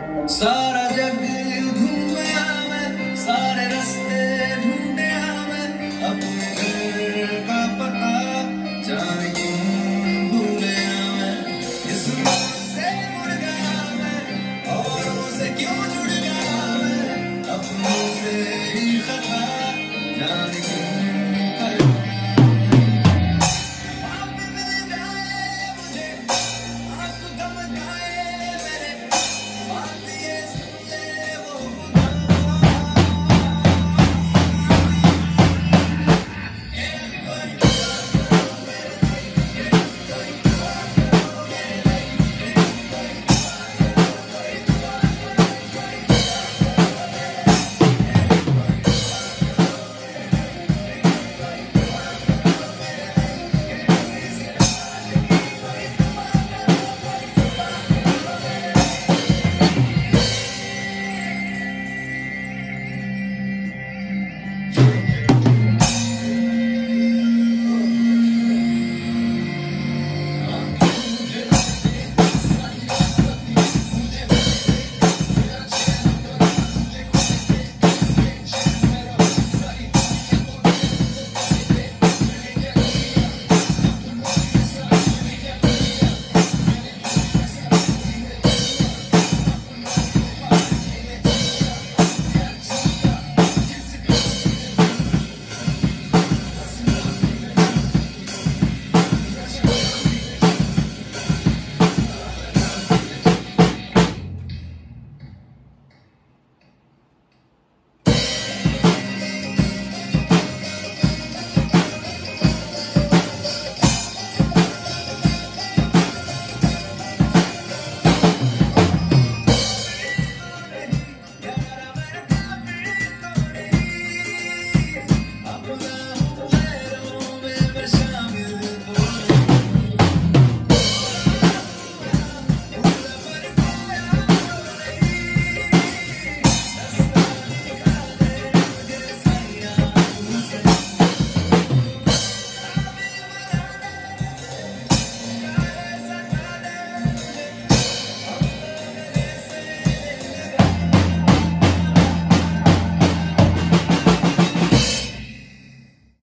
सारा जग